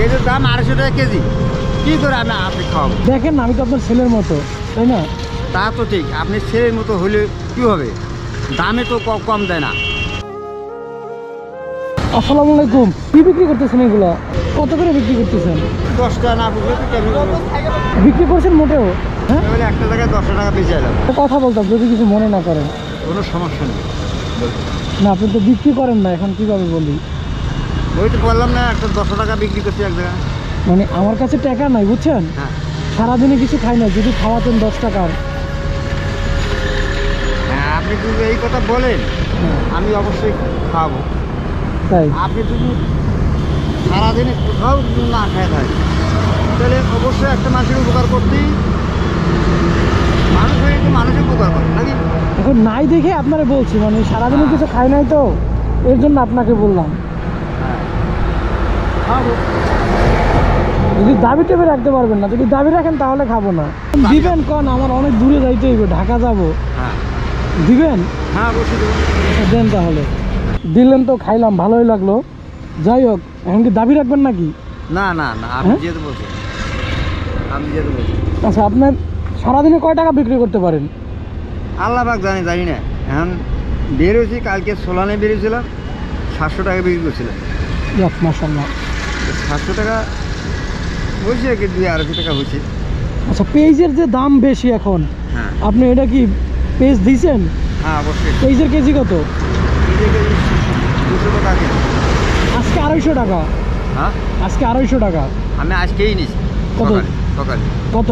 পেঁয়াজের দাম আড়াইশো টাকা কেজি। কী করে আমি আপনি খাওয়াবো? দেখেন আমি তো আপনার ছেলের মতো তাই না? তা তো ঠিক আপনি ছেলের মতো হলে কী হবে? দামে তো কম দেয় না। আসসালামু আলাইকুম কি বিক্রি করতেছেন এগুলো? কত করে বিক্রি করতেছেন? দশ টাকা না? বিক্রি করছেন মোটেও হ্যাঁ? একটা জায়গায় টাকা বেঁচে এলাম একটা কথা বলতাম যদি কিছু মনে না করেন। কোনো সমস্যা নেই। না আপনি তো বিক্রি করেন না এখন কীভাবে বলি? ওই তো বললাম না একটা দশশো টাকা বিক্রি করছি এক জায়গায়। মানে আমার কাছে টাকা নাই বুঝছেন? হ্যাঁ। সারাদিনে কিছু খাই না যদি খাওয়াতেন দশ টাকার হ্যাঁ আপনি যদি এই কথা বলেন হ্যাঁ, আমি অবশ্যই খাওয়াবো তাই? আপনি যদি সারাদিনে কোথাও না খায় থাকে তাহলে অবশ্যই একটা মানুষের উপকার করতেই মানুষ হয়ে মানুষের উপকার করে নাকি? এখন নাই দেখে আপনারা বলছি মানে সারাদিনে কিছু খাই নাই তো এর জন্য আপনাকে বললাম। হ্যাঁ খাব। যদি দাবি টেপে রাখতে পারবেন না যদি দাবি রাখেন তাহলে খাব না। দিবেন কন আমার অনেক দূরে যাইতে হইবে ঢাকা যাব। হ্যাঁ। দিবেন? হ্যাঁ আচ্ছা, দেন তাহলে। দিলেন তো খাইলাম ভালোই লাগল। যাই হোক এখন কি দাবি রাখবেন নাকি? না না না আপনি হ্যাঁ? যেতে বলছেন আপনি যেতে বলছেন আচ্ছা আপনার সারাদিনে কয় টাকা বিক্রি করতে পারেন? আল্লাহ পাক জানি জানি না। এখন বেরোছি কালকে সোলানে বেরিয়েছিলাম সাতশো টাকা বিক্রি করছিলাম। মাসাল্লাহ সাতশো টাকা হয়েছে আর কি দুই আড়াইশো টাকা হয়েছে। আচ্ছা পেঁয়াজের যে দাম বেশি এখন হ্যাঁ। আপনি এটা কি পেঁয়াজ দিয়েছেন? হ্যাঁ অবশ্যই। পেঁয়াজের কেজি কত? দুশো টাকা কেজি। আজকে আড়াইশো টাকা। হ্যাঁ? আজকে আড়াইশো টাকা। আমি আজকেই নিছি কত? সকালে সকালে। কত?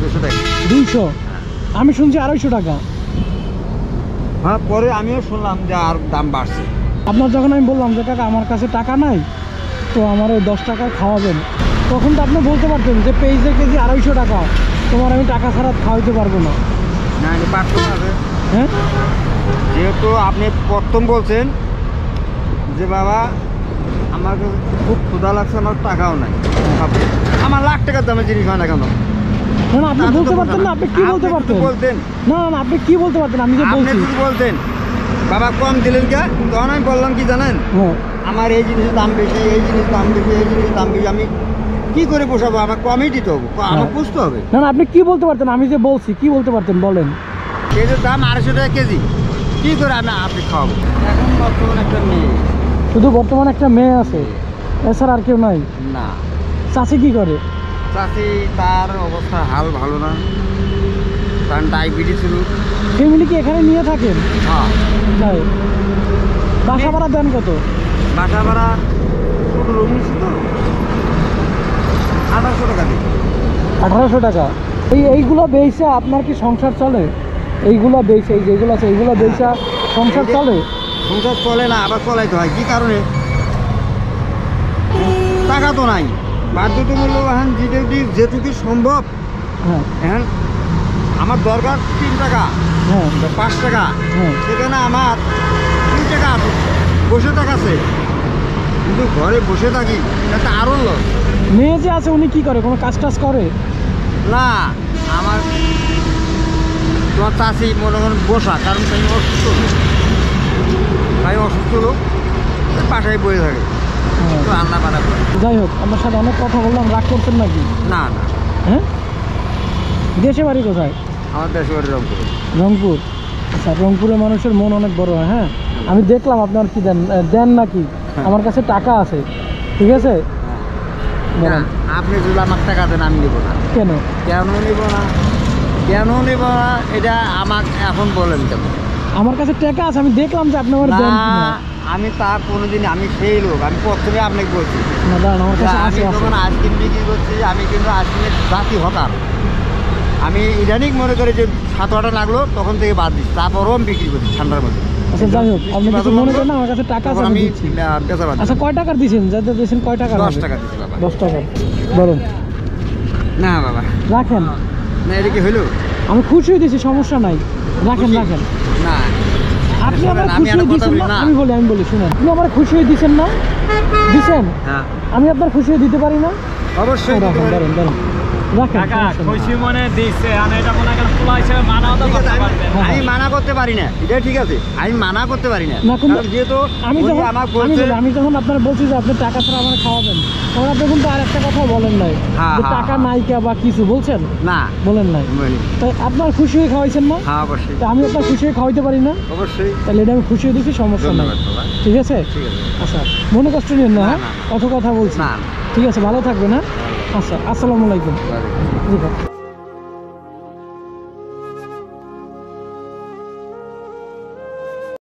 দুশো টাকা। দুইশো? আমি শুনছি আড়াইশো টাকা। হ্যাঁ পরে আমিও শুনলাম যে আর দাম বাড়ছে। আপনার যখন আমি বললাম যে কাকা আমার কাছে টাকা নাই তো আমার ওই দশ টাকায় খাওয়াবেন। তখন তো আপনি বলতে পারতেন যে পেঁয়াজের কেজি আড়াইশো টাকা। তোমার আমি টাকা ছাড়া খাওয়াইতে পারব না। হ্যাঁ? যেহেতু আপনি প্রথম বলছেন যে বাবা আমার খুব ক্ষুধা লাগছে আমার টাকাও নাই। আমার লাখ টাকার দামের জিনিস হয় না কেন? না আপনি বলতে পারতেন না আপনি কি বলতে পারতেন? বলতেন। না আপনি কি বলতে পারতেন? আমি যে বলছি। বলতেন। বাবা কম দিলেন কে? তখন আমি বললাম কি জানেন? হ্যাঁ। আমার এই জিনিসের দাম বেশি এই জিনিস দাম বেশি এই জিনিসের দাম বেশি আমি কি করে পোষাবো? আমার কমই দিতে হবে আমার। পুষতে হবে। না না আপনি কি বলতে পারতেন? আমি যে বলছি কি বলতে পারতেন? বলেন। পেঁয়াজের দাম আড়াইশো টাকা কেজি। কি করে আমি আপনি খাওয়াবো? এখন বর্তমানে একটা মেয়ে। শুধু বর্তমানে একটা মেয়ে আছে। এছাড়া আর কেউ নাই? না। চাষি কি করে? চাষি তার অবস্থা হাল ভালো না। কারণ ডায়াবেটিস ছিল ফ্যামিলি কি এখানে নিয়ে থাকেন? হ্যাঁ। বাসা ভাড়া দেন কত? বাসা ভাড়া ছোটো রুম তো? আঠারোশো টাকা দিই আঠারোশো টাকা। এই এইগুলো বেচা আপনার কি সংসার চলে? এইগুলো বেচা এই যেগুলো আছে এইগুলো বেচা সংসার চলে? সংসার চলে না আবার চলাইতে হয়। কি কারণে? টাকা তো নাই। বাধ্যতামূলক এখন যেটুকু যেটুকু সম্ভব হ্যাঁ। এখন আমার দরকার তিন টাকা হ্যাঁ। পাঁচ টাকা। হ্যাঁ। সেখানে আমার তিন টাকা আছে। বসে থাকাছে কিন্তু ঘরে বসে থাকি এটা আরও লস মেয়ে যে আছে উনি কি করে? কোনো কাজ টাজ করে? না আমার তোমার চাষি মনে করেন বসা কারণ তাই অসুস্থ। তাই অসুস্থ লোক বাসায় বসে থাকে। রান্না বান্না করে। যাই হোক আপনার সাথে অনেক কথা বললাম রাগ করছেন নাকি? না না। হ্যাঁ? দেশে বাড়ি কোথায়? আমার দেশে বাড়ি রংপুরে। রংপুর। আচ্ছা রংপুরের মানুষের মন অনেক বড় হয় হ্যাঁ? আমি দেখলাম আপনার কি দেন দেন নাকি? আমার কাছে টাকা আছে ঠিক আছে? বলেন। না, আপনি যদি আমার টাকা দেন আমি নেব না। কেন? কেন নেব না? কেন নেব না? এটা আমাকে এখন বলেন কেন? আমার কাছে টাকা আছে আমি দেখলাম যে আপনি আমার দেন আমি তা কোনোদিন আমি সেই লোক আমি প্রথমে আপনাকে বলছি। আমি যখন আইসক্রিম বিক্রি করছি আমি কিন্তু আইসক্রিমের জাতি হকার আমি ইদানিং মনে করি যে সাত আটা লাগল তখন থেকে বাদ দিচ্ছি। তারপরও আমি বিক্রি করছি ঠান্ডার মধ্যে। না আমার কাছে টাকা আমি আমি দিচ্ছি। আহ, বেচা বাদ আচ্ছা কয় টাকার দিয়েছেন? যাতে দিয়েছেন কয় টাকা? দশ টাকা বাবা। দশ টাকা। বলুন। না বাবা। রাখেন। না এটা কি হইল? আমি খুশি হয়ে সমস্যা নাই। রাখেন রাখেন। না। আপনি আমার আমি খুশি দিয়েছেন না। আমি বলি আমি বলি শুনেন। আপনি আমার খুশি হয়ে দিয়েছেন না? দিছেন? হ্যাঁ। আমি আপনার খুশি হয়ে দিতে পারি না? অবশ্যই দাঁড়ান দাঁড়ান। আমি-। মানা করতে পারি না এটা ঠিক আছে আমি মানা করতে পারি না। যেহেতু আমি যখন আমি যখন আপনার বলছি যে আপনি টাকা ছাড়া আমার খাওয়াবেন তখন আপনি কিন্তু আর একটা কথা বলেন নাই যে টাকা। নাই কে বা কিছু বলছেন? না। বলেন নাই। তাই আপনার খুশি হয়ে খাওয়াইছেন না? হ্যাঁ অবশ্যই। আমি আপনার খুশি হয়ে খাওয়াইতে পারি না? অবশ্যই। তাহলে এটা আমি খুশি হয়ে দিচ্ছি সমস্যা নাই। ঠিক আছে? আচ্ছা মনে কষ্ট নিন না না, হ্যাঁ? কত কথা বলছি। না। ঠিক আছে ভালো থাকবেন হ্যাঁ? আচ্ছা আসসালামু আলাইকুম। জি ভাই।